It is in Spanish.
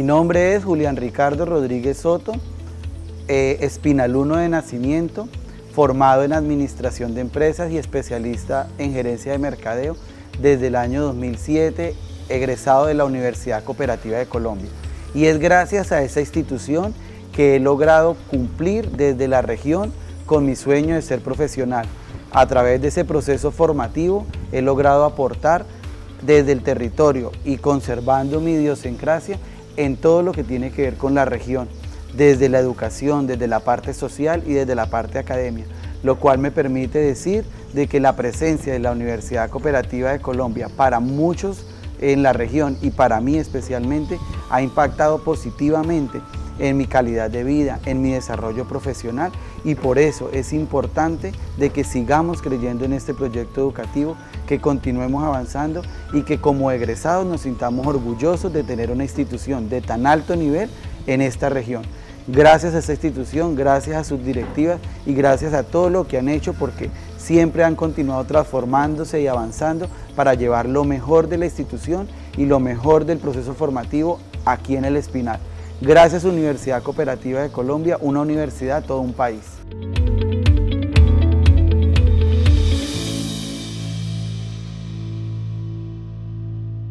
Mi nombre es Julián Ricardo Rodríguez Soto, eh, espinaluno de nacimiento, formado en Administración de Empresas y especialista en Gerencia de Mercadeo desde el año 2007, egresado de la Universidad Cooperativa de Colombia. Y es gracias a esa institución que he logrado cumplir desde la región con mi sueño de ser profesional. A través de ese proceso formativo he logrado aportar desde el territorio y conservando mi idiosincrasia en todo lo que tiene que ver con la región, desde la educación, desde la parte social y desde la parte academia, lo cual me permite decir de que la presencia de la Universidad Cooperativa de Colombia para muchos en la región y para mí especialmente ha impactado positivamente en mi calidad de vida, en mi desarrollo profesional y por eso es importante de que sigamos creyendo en este proyecto educativo, que continuemos avanzando y que como egresados nos sintamos orgullosos de tener una institución de tan alto nivel en esta región. Gracias a esta institución, gracias a sus directivas y gracias a todo lo que han hecho porque siempre han continuado transformándose y avanzando para llevar lo mejor de la institución y lo mejor del proceso formativo aquí en el Espinal. Gracias Universidad Cooperativa de Colombia, una universidad, todo un país.